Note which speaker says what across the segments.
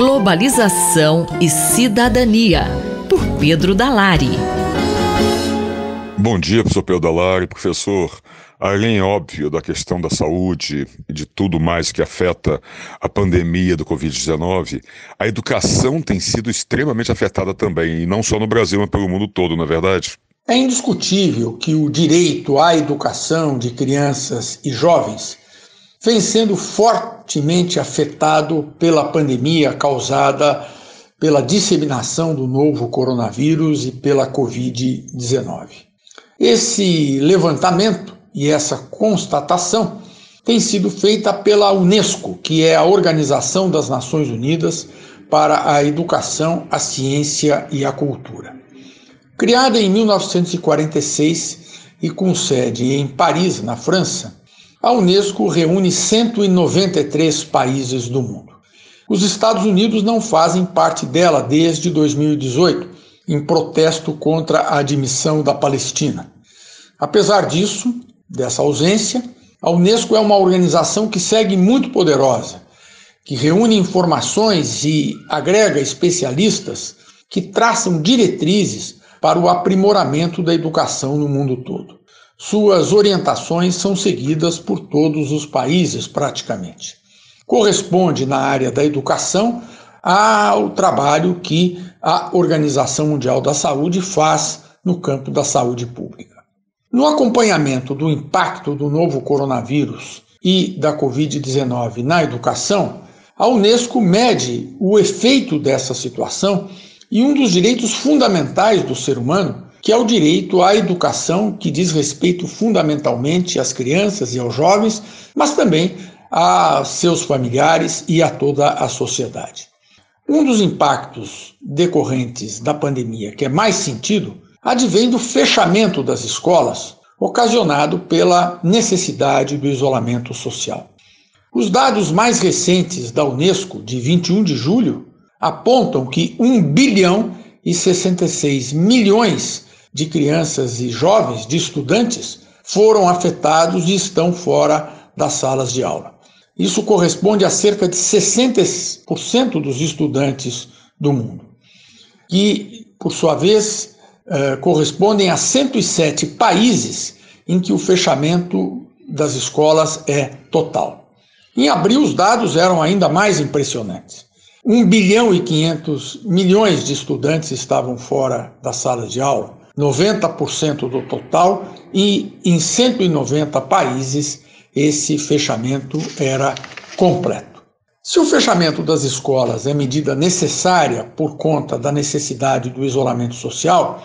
Speaker 1: Globalização e Cidadania, por Pedro Dalari.
Speaker 2: Bom dia, professor Pedro Dalari. Professor, além, óbvio, da questão da saúde e de tudo mais que afeta a pandemia do Covid-19, a educação tem sido extremamente afetada também, e não só no Brasil, mas pelo mundo todo, não é verdade?
Speaker 3: É indiscutível que o direito à educação de crianças e jovens vem sendo fortemente afetado pela pandemia causada pela disseminação do novo coronavírus e pela Covid-19. Esse levantamento e essa constatação tem sido feita pela Unesco, que é a Organização das Nações Unidas para a Educação, a Ciência e a Cultura. Criada em 1946 e com sede em Paris, na França, a Unesco reúne 193 países do mundo. Os Estados Unidos não fazem parte dela desde 2018, em protesto contra a admissão da Palestina. Apesar disso, dessa ausência, a Unesco é uma organização que segue muito poderosa, que reúne informações e agrega especialistas que traçam diretrizes para o aprimoramento da educação no mundo todo. Suas orientações são seguidas por todos os países, praticamente. Corresponde, na área da educação, ao trabalho que a Organização Mundial da Saúde faz no campo da saúde pública. No acompanhamento do impacto do novo coronavírus e da Covid-19 na educação, a Unesco mede o efeito dessa situação e um dos direitos fundamentais do ser humano que é o direito à educação, que diz respeito fundamentalmente às crianças e aos jovens, mas também a seus familiares e a toda a sociedade. Um dos impactos decorrentes da pandemia que é mais sentido advém do fechamento das escolas, ocasionado pela necessidade do isolamento social. Os dados mais recentes da Unesco, de 21 de julho, apontam que 1 bilhão e 66 milhões de crianças e jovens, de estudantes, foram afetados e estão fora das salas de aula. Isso corresponde a cerca de 60% dos estudantes do mundo, que, por sua vez, eh, correspondem a 107 países em que o fechamento das escolas é total. Em abril, os dados eram ainda mais impressionantes. 1 bilhão e 500 milhões de estudantes estavam fora das salas de aula, 90% do total, e em 190 países esse fechamento era completo. Se o fechamento das escolas é medida necessária por conta da necessidade do isolamento social,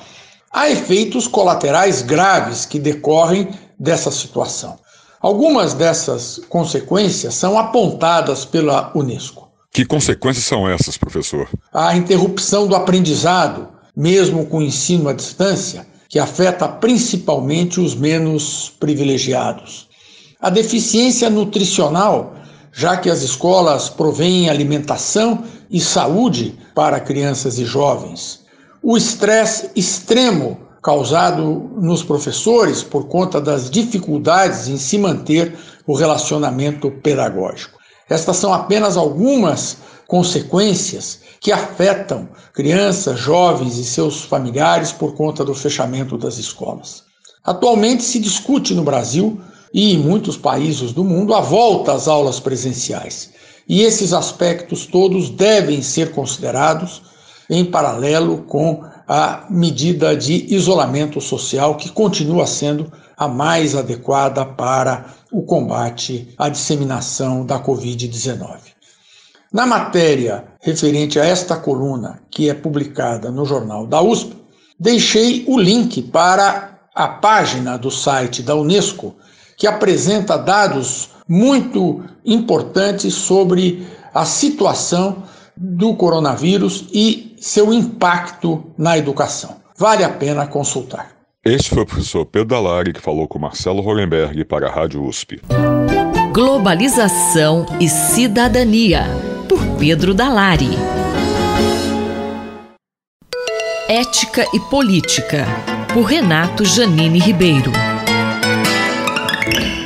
Speaker 3: há efeitos colaterais graves que decorrem dessa situação. Algumas dessas consequências são apontadas pela Unesco.
Speaker 2: Que consequências são essas, professor?
Speaker 3: A interrupção do aprendizado, mesmo com o ensino à distância, que afeta principalmente os menos privilegiados. A deficiência nutricional, já que as escolas provêm alimentação e saúde para crianças e jovens. O estresse extremo causado nos professores por conta das dificuldades em se manter o relacionamento pedagógico. Estas são apenas algumas consequências que afetam crianças, jovens e seus familiares por conta do fechamento das escolas. Atualmente se discute no Brasil e em muitos países do mundo a volta às aulas presenciais. E esses aspectos todos devem ser considerados em paralelo com a medida de isolamento social que continua sendo a mais adequada para o combate à disseminação da Covid-19. Na matéria referente a esta coluna, que é publicada no jornal da USP, deixei o link para a página do site da Unesco, que apresenta dados muito importantes sobre a situação do coronavírus e seu impacto na educação. Vale a pena consultar.
Speaker 2: Este foi o professor Pedro Dalari que falou com Marcelo Hollenberg para a Rádio USP.
Speaker 1: Globalização e cidadania por Pedro Dalari. Ética e Política, por Renato Janine Ribeiro.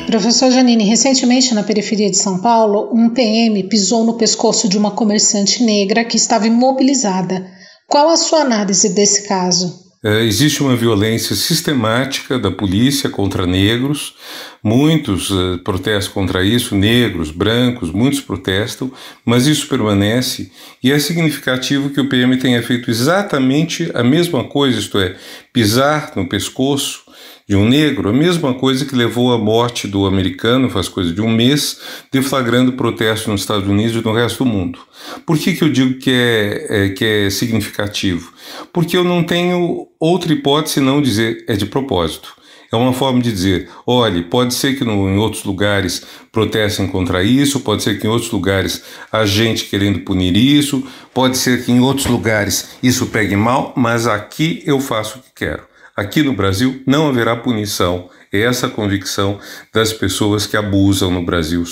Speaker 4: Professor Janine, recentemente na periferia de São Paulo, um PM pisou no pescoço de uma comerciante negra que estava imobilizada. Qual a sua análise desse caso?
Speaker 5: É, existe uma violência sistemática da polícia contra negros, muitos uh, protestam contra isso, negros, brancos, muitos protestam, mas isso permanece e é significativo que o PM tenha feito exatamente a mesma coisa, isto é, pisar no pescoço de um negro, a mesma coisa que levou à morte do americano, faz coisa de um mês, deflagrando protestos nos Estados Unidos e no resto do mundo. Por que, que eu digo que é, é, que é significativo? Porque eu não tenho outra hipótese senão dizer é de propósito. É uma forma de dizer: olhe, pode ser que no, em outros lugares protestem contra isso, pode ser que em outros lugares há gente querendo punir isso, pode ser que em outros lugares isso pegue mal, mas aqui eu faço o que quero. Aqui no Brasil não haverá punição. É essa convicção das pessoas que abusam no Brasil,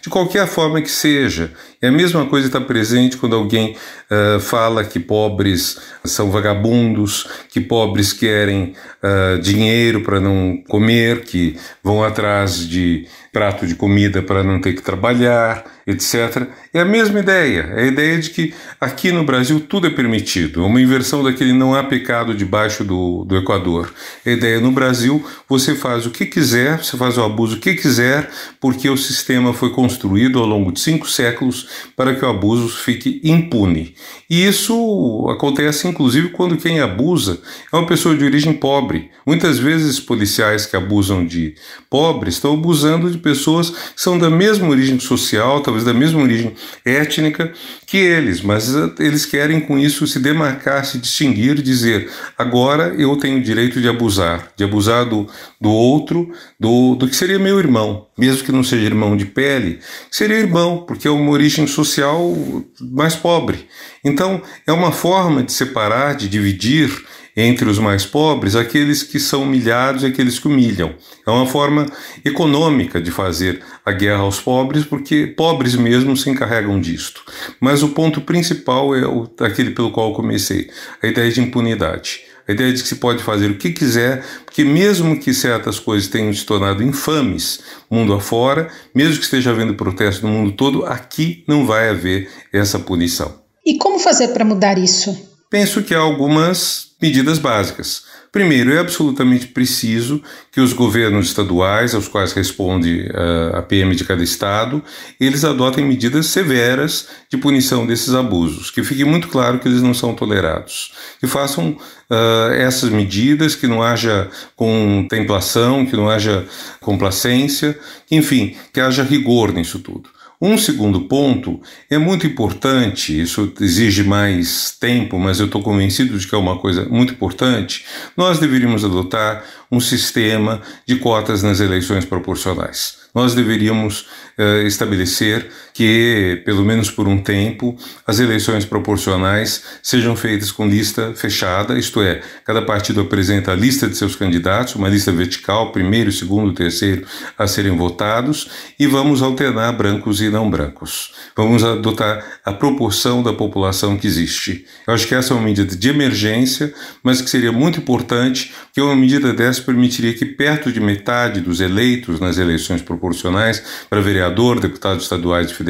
Speaker 5: de qualquer forma que seja. É a mesma coisa está presente quando alguém uh, fala que pobres são vagabundos, que pobres querem uh, dinheiro para não comer, que vão atrás de prato de comida para não ter que trabalhar, etc. É a mesma ideia, é a ideia de que aqui no Brasil tudo é permitido, uma inversão daquele não há pecado debaixo do, do Equador. A ideia no Brasil, você faz o que quiser, você faz o abuso que quiser, porque o sistema foi construído ao longo de cinco séculos para que o abuso fique impune. E isso acontece inclusive quando quem abusa é uma pessoa de origem pobre. Muitas vezes policiais que abusam de pobres estão abusando de pessoas que são da mesma origem social, talvez da mesma origem étnica que eles, mas eh, eles querem com isso se demarcar, se distinguir, dizer: agora eu tenho o direito de abusar, de abusar do, do outro, do, do que seria meu irmão, mesmo que não seja irmão de pele, seria irmão, porque é uma origem social mais pobre. Então, é uma forma de separar, de dividir entre os mais pobres aqueles que são humilhados e aqueles que humilham. É uma forma econômica de fazer a guerra aos pobres, porque pobres mesmo se encarregam disto. Mas o ponto principal é o, aquele pelo qual comecei, a ideia de impunidade. A ideia de que se pode fazer o que quiser, porque mesmo que certas coisas tenham se tornado infames mundo afora, mesmo que esteja havendo protesto no mundo todo, aqui não vai haver essa punição.
Speaker 4: E como fazer para mudar isso?
Speaker 5: Penso que há algumas medidas básicas. Primeiro, é absolutamente preciso que os governos estaduais, aos quais responde uh, a PM de cada estado, eles adotem medidas severas de punição desses abusos, que fique muito claro que eles não são tolerados, que façam uh, essas medidas, que não haja contemplação, que não haja complacência, enfim, que haja rigor nisso tudo. Um segundo ponto é muito importante, isso exige mais tempo, mas eu estou convencido de que é uma coisa muito importante. Nós deveríamos adotar um sistema de cotas nas eleições proporcionais. Nós deveríamos uh, estabelecer que, pelo menos por um tempo, as eleições proporcionais sejam feitas com lista fechada, isto é, cada partido apresenta a lista de seus candidatos, uma lista vertical, primeiro, segundo, terceiro a serem votados, e vamos alternar brancos e não brancos. Vamos adotar a proporção da população que existe. Eu acho que essa é uma medida de emergência, mas que seria muito importante, porque uma medida dessa permitiria que perto de metade dos eleitos nas eleições proporcionais para vereador, deputados estaduais e federais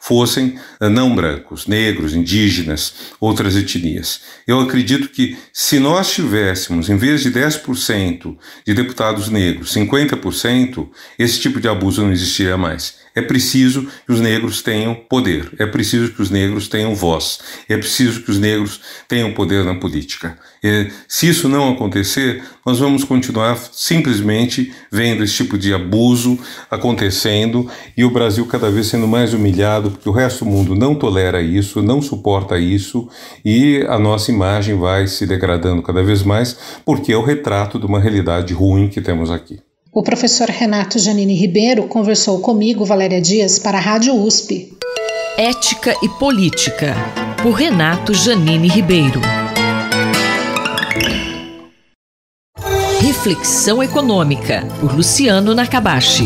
Speaker 5: fossem eh, não brancos, negros, indígenas, outras etnias. Eu acredito que se nós tivéssemos, em vez de 10% de deputados negros, 50%, esse tipo de abuso não existiria mais. É preciso que os negros tenham poder, é preciso que os negros tenham voz, é preciso que os negros tenham poder na política. E, se isso não acontecer, nós vamos continuar simplesmente vendo esse tipo de abuso acontecendo e o Brasil cada vez sendo mais humilhado, porque o resto do mundo não tolera isso, não suporta isso e a nossa imagem vai se degradando cada vez mais, porque é o retrato de uma realidade ruim que temos aqui.
Speaker 4: O professor Renato Janine Ribeiro conversou comigo, Valéria Dias, para a Rádio USP.
Speaker 1: Ética e Política, por Renato Janine Ribeiro. Reflexão Econômica, por Luciano Nakabashi.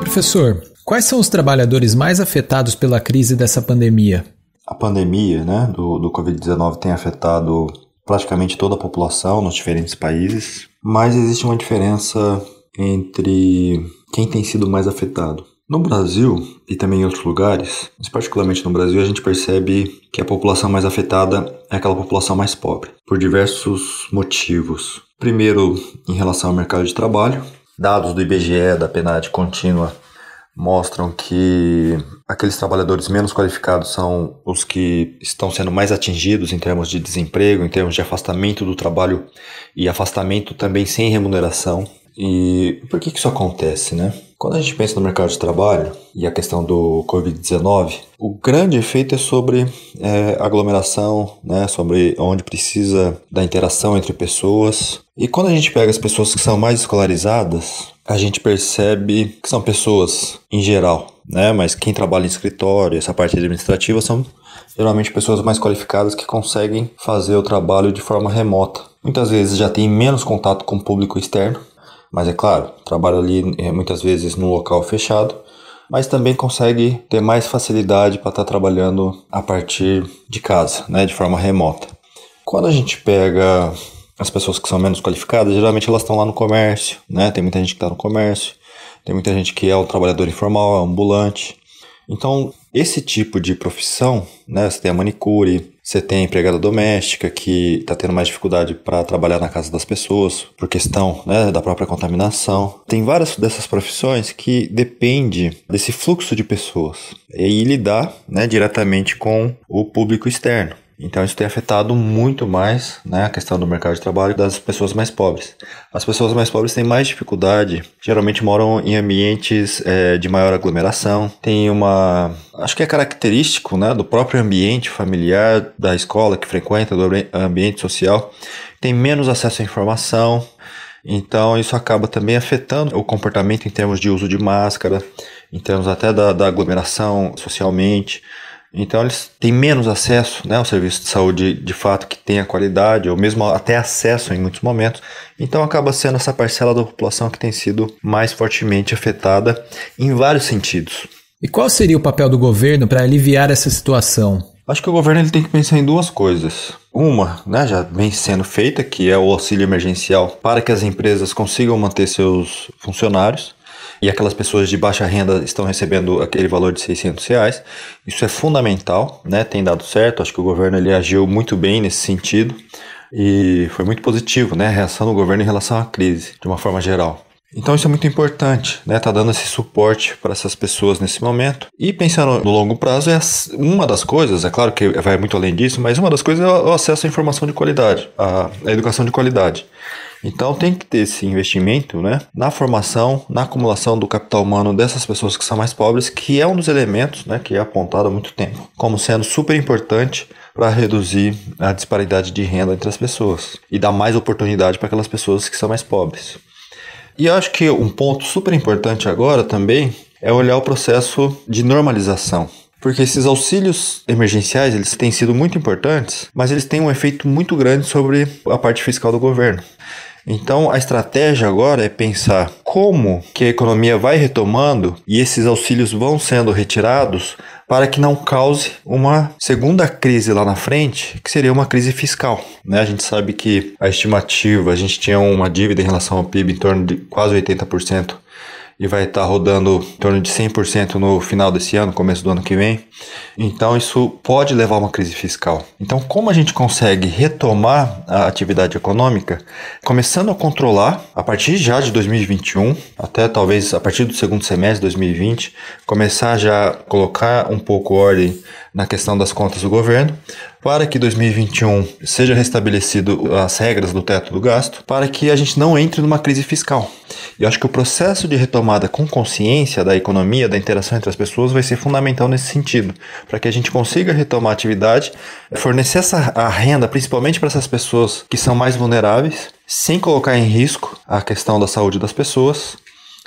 Speaker 6: Professor, quais são os trabalhadores mais afetados pela crise dessa pandemia?
Speaker 7: A pandemia né, do, do Covid-19 tem afetado praticamente toda a população nos diferentes países, mas existe uma diferença entre quem tem sido mais afetado. No Brasil e também em outros lugares, mas particularmente no Brasil, a gente percebe que a população mais afetada é aquela população mais pobre, por diversos motivos. Primeiro, em relação ao mercado de trabalho, dados do IBGE, da PNAD contínua, mostram que aqueles trabalhadores menos qualificados são os que estão sendo mais atingidos em termos de desemprego, em termos de afastamento do trabalho e afastamento também sem remuneração. E por que, que isso acontece, né? Quando a gente pensa no mercado de trabalho e a questão do Covid-19, o grande efeito é sobre é, aglomeração, né, sobre onde precisa da interação entre pessoas. E quando a gente pega as pessoas que são mais escolarizadas, a gente percebe que são pessoas em geral, né, mas quem trabalha em escritório, essa parte administrativa, são geralmente pessoas mais qualificadas que conseguem fazer o trabalho de forma remota. Muitas vezes já tem menos contato com o público externo, mas é claro, trabalha ali é, muitas vezes no local fechado, mas também consegue ter mais facilidade para estar tá trabalhando a partir de casa, né, de forma remota. Quando a gente pega as pessoas que são menos qualificadas, geralmente elas estão lá no comércio, né? Tem muita gente que está no comércio, tem muita gente que é um trabalhador informal, é um ambulante. Então, esse tipo de profissão, né? Você tem a manicure, você tem empregada doméstica que está tendo mais dificuldade para trabalhar na casa das pessoas por questão né, da própria contaminação. Tem várias dessas profissões que depende desse fluxo de pessoas e lidar né, diretamente com o público externo. Então isso tem afetado muito mais né, a questão do mercado de trabalho das pessoas mais pobres. As pessoas mais pobres têm mais dificuldade, geralmente moram em ambientes é, de maior aglomeração, tem uma. Acho que é característico né, do próprio ambiente familiar, da escola que frequenta, do ambiente social, tem menos acesso à informação, então isso acaba também afetando o comportamento em termos de uso de máscara, em termos até da, da aglomeração socialmente. Então eles têm menos acesso né, ao serviço de saúde de fato que tenha qualidade, ou mesmo até acesso em muitos momentos. Então acaba sendo essa parcela da população que tem sido mais fortemente afetada em vários sentidos.
Speaker 6: E qual seria o papel do governo para aliviar essa situação?
Speaker 7: Acho que o governo ele tem que pensar em duas coisas. Uma, né, já vem sendo feita, que é o auxílio emergencial para que as empresas consigam manter seus funcionários e aquelas pessoas de baixa renda estão recebendo aquele valor de 600 reais. Isso é fundamental, né? Tem dado certo. Acho que o governo ele agiu muito bem nesse sentido e foi muito positivo, né? A reação do governo em relação à crise, de uma forma geral. Então isso é muito importante, né? Tá dando esse suporte para essas pessoas nesse momento. E pensando no longo prazo, é uma das coisas, é claro que vai muito além disso, mas uma das coisas é o acesso à informação de qualidade, a educação de qualidade. Então tem que ter esse investimento né, na formação, na acumulação do capital humano dessas pessoas que são mais pobres, que é um dos elementos né, que é apontado há muito tempo como sendo super importante para reduzir a disparidade de renda entre as pessoas e dar mais oportunidade para aquelas pessoas que são mais pobres. E eu acho que um ponto super importante agora também é olhar o processo de normalização. Porque esses auxílios emergenciais, eles têm sido muito importantes, mas eles têm um efeito muito grande sobre a parte fiscal do governo. Então, a estratégia agora é pensar como que a economia vai retomando e esses auxílios vão sendo retirados para que não cause uma segunda crise lá na frente, que seria uma crise fiscal. Né? A gente sabe que a estimativa, a gente tinha uma dívida em relação ao PIB em torno de quase 80% e vai estar rodando em torno de 100% no final desse ano, começo do ano que vem. Então isso pode levar a uma crise fiscal. Então como a gente consegue retomar a atividade econômica, começando a controlar a partir já de 2021, até talvez a partir do segundo semestre de 2020, começar já a colocar um pouco ordem na questão das contas do governo, para que 2021 seja restabelecido as regras do teto do gasto, para que a gente não entre numa crise fiscal. Eu acho que o processo de retomada com consciência da economia, da interação entre as pessoas, vai ser fundamental nesse sentido, para que a gente consiga retomar a atividade, fornecer essa a renda, principalmente para essas pessoas que são mais vulneráveis, sem colocar em risco a questão da saúde das pessoas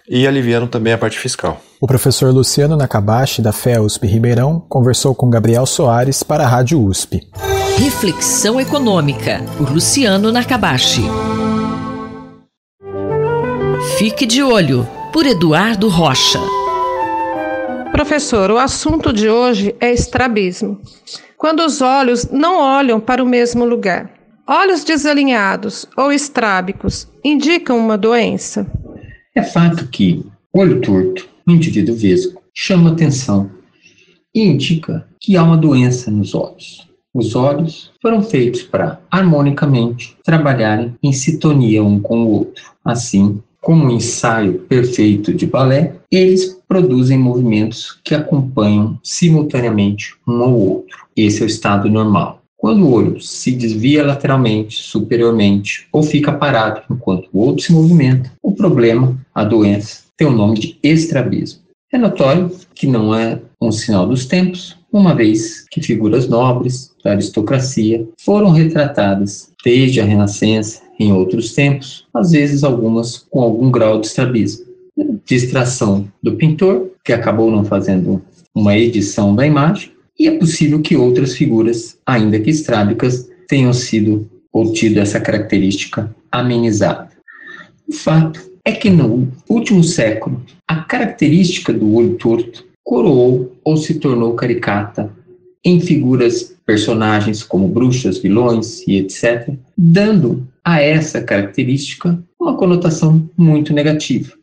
Speaker 7: e aliviando também a parte fiscal.
Speaker 6: O professor Luciano Nakabashi, da FEUSP Ribeirão, conversou com Gabriel Soares para a Rádio USP.
Speaker 1: Reflexão Econômica, por Luciano Nakabashi. Fique de olho, por Eduardo Rocha.
Speaker 8: Professor, o assunto de hoje é estrabismo. Quando os olhos não olham para o mesmo lugar. Olhos desalinhados ou estrábicos indicam uma doença?
Speaker 9: É fato que Olho torto, indivíduo vesgo, chama atenção e indica que há uma doença nos olhos. Os olhos foram feitos para, harmonicamente, trabalharem em sintonia um com o outro. Assim, como um ensaio perfeito de balé, eles produzem movimentos que acompanham simultaneamente um ao outro. Esse é o estado normal. Quando o olho se desvia lateralmente, superiormente ou fica parado enquanto o outro se movimenta, o problema, a doença, tem o nome de estrabismo. É notório que não é um sinal dos tempos, uma vez que figuras nobres da aristocracia foram retratadas desde a Renascença em outros tempos, às vezes algumas com algum grau de estrabismo. Distração do pintor, que acabou não fazendo uma edição da imagem, e é possível que outras figuras, ainda que estrábicas, tenham sido ou tido essa característica amenizada. O fato é que no último século, a característica do olho torto coroou ou se tornou caricata em figuras, personagens como bruxas, vilões e etc., dando a essa característica uma conotação muito negativa.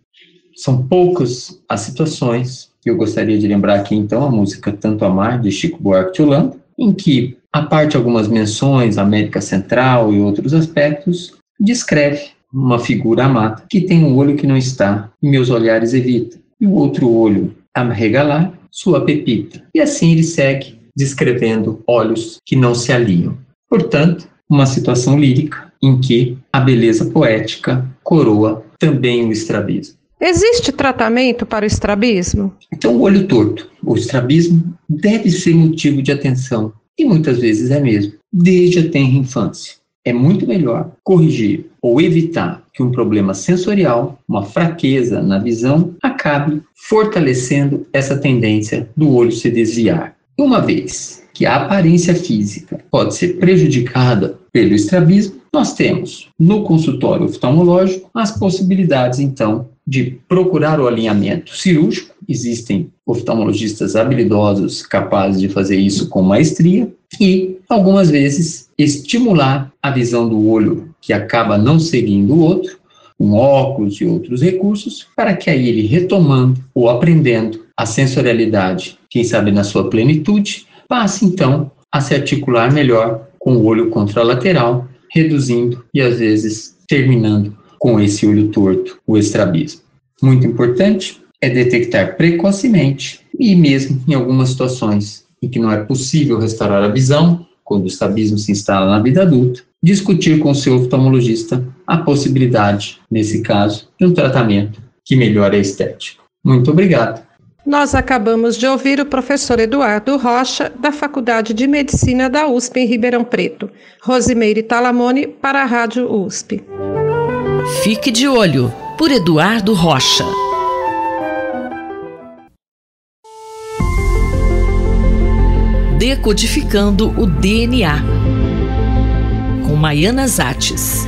Speaker 9: São poucas as situações, eu gostaria de lembrar aqui então a música Tanto Amar, de Chico Buarque de Holanda, em que, a parte algumas menções América Central e outros aspectos, descreve uma figura amada que tem um olho que não está e meus olhares evita, e o outro olho a regalar sua pepita. E assim ele segue descrevendo olhos que não se alinham. Portanto, uma situação lírica em que a beleza poética coroa também o estrabismo.
Speaker 8: Existe tratamento para o estrabismo?
Speaker 9: Então, o olho torto, o estrabismo, deve ser motivo de atenção, e muitas vezes é mesmo, desde a tenra infância. É muito melhor corrigir ou evitar que um problema sensorial, uma fraqueza na visão, acabe fortalecendo essa tendência do olho se desviar. Uma vez que a aparência física pode ser prejudicada pelo estrabismo, nós temos no consultório oftalmológico as possibilidades, então, de procurar o alinhamento cirúrgico. Existem oftalmologistas habilidosos capazes de fazer isso com maestria e, algumas vezes, estimular a visão do olho que acaba não seguindo o outro, com óculos e outros recursos, para que aí ele retomando ou aprendendo a sensorialidade, quem sabe na sua plenitude, passe então a se articular melhor com o olho contralateral, reduzindo e às vezes terminando com esse olho torto, o estrabismo. Muito importante é detectar precocemente e mesmo em algumas situações em que não é possível restaurar a visão, quando o estrabismo se instala na vida adulta, discutir com o seu oftalmologista a possibilidade, nesse caso, de um tratamento que melhore a estética. Muito obrigado.
Speaker 8: Nós acabamos de ouvir o professor Eduardo Rocha, da Faculdade de Medicina da USP em Ribeirão Preto. Rosimeire Talamone, para a Rádio USP.
Speaker 1: Fique de olho, por Eduardo Rocha. Decodificando o DNA. Com Maiana Zates.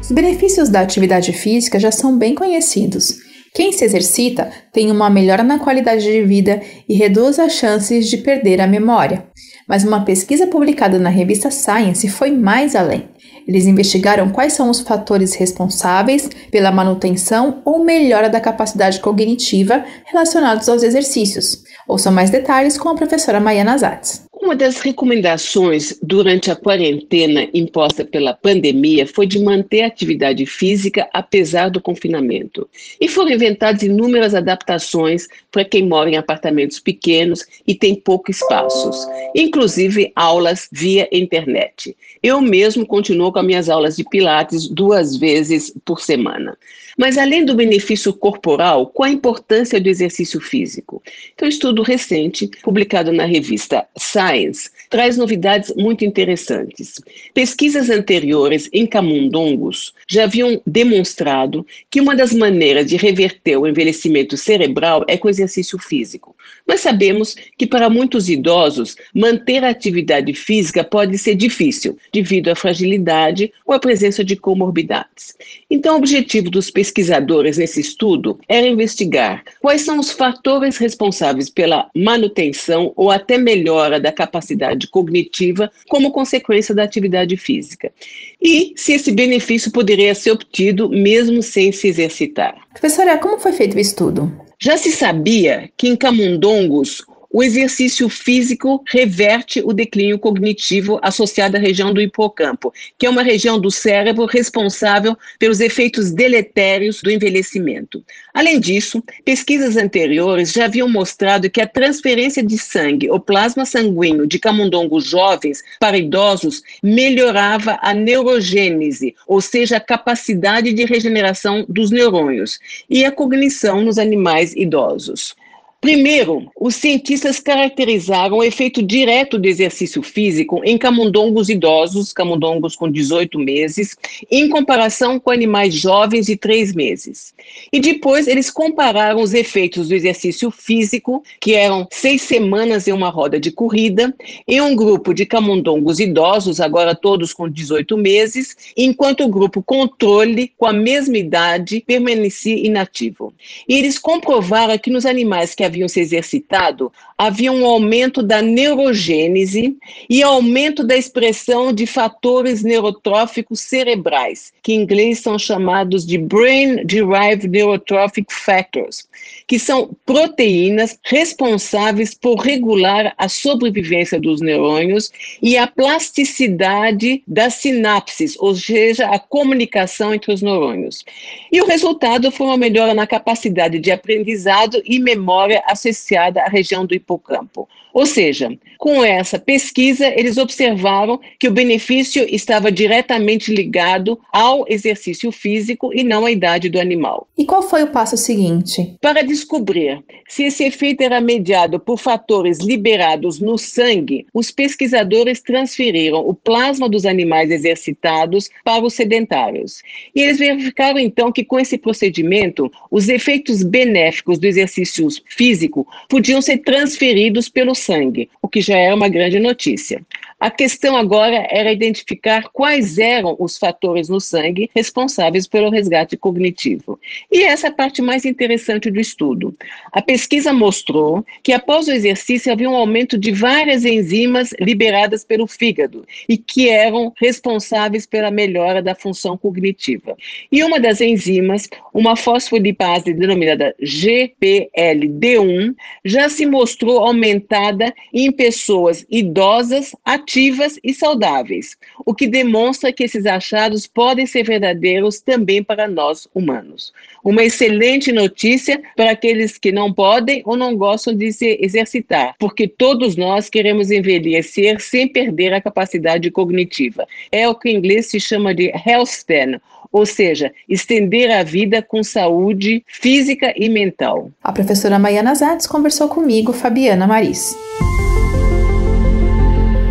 Speaker 10: Os benefícios da atividade física já são bem conhecidos. Quem se exercita tem uma melhora na qualidade de vida e reduz as chances de perder a memória. Mas uma pesquisa publicada na revista Science foi mais além. Eles investigaram quais são os fatores responsáveis pela manutenção ou melhora da capacidade cognitiva relacionados aos exercícios. Ouçam mais detalhes com a professora Maiana Zatz.
Speaker 11: Uma das recomendações durante a quarentena imposta pela pandemia foi de manter a atividade física apesar do confinamento. E foram inventadas inúmeras adaptações para quem mora em apartamentos pequenos e tem poucos espaços, inclusive aulas via internet. Eu mesmo continuo com as minhas aulas de Pilates duas vezes por semana. Mas além do benefício corporal, qual a importância do exercício físico? Então, um estudo recente, publicado na revista Science, traz novidades muito interessantes. Pesquisas anteriores em camundongos já haviam demonstrado que uma das maneiras de reverter o envelhecimento cerebral é com exercício físico. Mas sabemos que para muitos idosos, manter a atividade física pode ser difícil, devido à fragilidade ou à presença de comorbidades. Então, o objetivo dos pesquisadores nesse estudo era investigar quais são os fatores responsáveis pela manutenção ou até melhora da capacidade capacidade cognitiva como consequência da atividade física. E se esse benefício poderia ser obtido mesmo sem se exercitar.
Speaker 10: Professora, como foi feito o estudo?
Speaker 11: Já se sabia que em camundongos o exercício físico reverte o declínio cognitivo associado à região do hipocampo, que é uma região do cérebro responsável pelos efeitos deletérios do envelhecimento. Além disso, pesquisas anteriores já haviam mostrado que a transferência de sangue ou plasma sanguíneo de camundongos jovens para idosos melhorava a neurogênese, ou seja, a capacidade de regeneração dos neurônios, e a cognição nos animais idosos. Primeiro, os cientistas caracterizaram o efeito direto do exercício físico em camundongos idosos, camundongos com 18 meses, em comparação com animais jovens de 3 meses. E depois eles compararam os efeitos do exercício físico, que eram seis semanas em uma roda de corrida, em um grupo de camundongos idosos, agora todos com 18 meses, enquanto o grupo controle, com a mesma idade, permanecia inativo. E eles comprovaram que nos animais que haviam se exercitado, havia um aumento da neurogênese e aumento da expressão de fatores neurotróficos cerebrais, que em inglês são chamados de Brain Derived Neurotrophic Factors, que são proteínas responsáveis por regular a sobrevivência dos neurônios e a plasticidade das sinapses, ou seja, a comunicação entre os neurônios. E o resultado foi uma melhora na capacidade de aprendizado e memória associada à região do hipocampo. Ou seja, com essa pesquisa, eles observaram que o benefício estava diretamente ligado ao exercício físico e não à idade do animal.
Speaker 10: E qual foi o passo seguinte?
Speaker 11: Para descobrir se esse efeito era mediado por fatores liberados no sangue, os pesquisadores transferiram o plasma dos animais exercitados para os sedentários. E eles verificaram então que com esse procedimento, os efeitos benéficos do exercício físico podiam ser transferidos pelo sangue, o que já é uma grande notícia. A questão agora era identificar quais eram os fatores no sangue responsáveis pelo resgate cognitivo. E essa é a parte mais interessante do estudo. A pesquisa mostrou que após o exercício havia um aumento de várias enzimas liberadas pelo fígado e que eram responsáveis pela melhora da função cognitiva. E uma das enzimas, uma fosfolipase denominada GPLD1, já se mostrou aumentada em pessoas idosas ativas ativas e saudáveis, o que demonstra que esses achados podem ser verdadeiros também para nós humanos. Uma excelente notícia para aqueles que não podem ou não gostam de se exercitar, porque todos nós queremos envelhecer sem perder a capacidade cognitiva. É o que em inglês se chama de health span, ou seja, estender a vida com saúde física e mental.
Speaker 10: A professora Maiana Zatz conversou comigo, Fabiana Maris.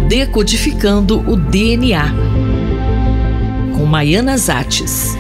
Speaker 1: Decodificando o DNA, com Maiana Zates.